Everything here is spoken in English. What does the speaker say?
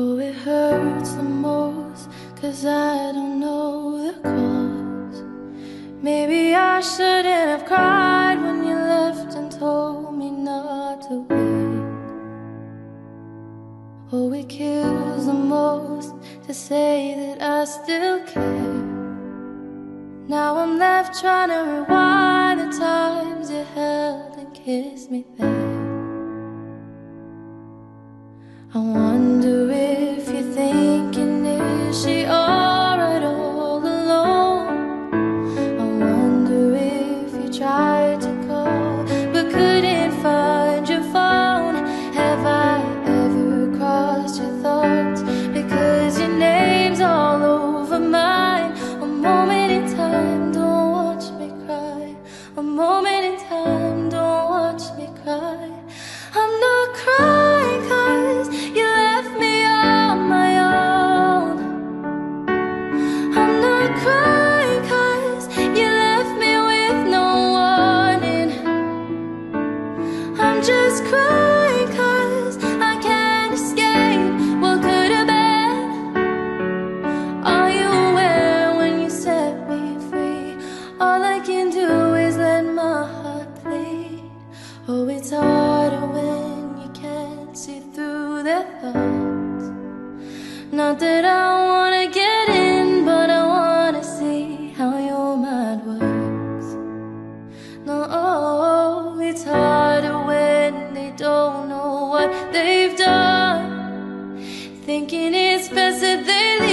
Oh, it hurts the most, cause I don't know the cause. Maybe I shouldn't have cried when you left and told me not to wait. Oh, it kills the most to say that I still care. Now I'm left trying to rewind the times you held and kissed me there. I wonder moment in time, don't watch me cry. I'm not crying cause you left me on my own. I'm not crying cause you left me with no warning. I'm just crying through their. Not that I wanna get in, but I wanna see how your mind works. No, oh, it's harder when they don't know what they've done. Thinking it's best that they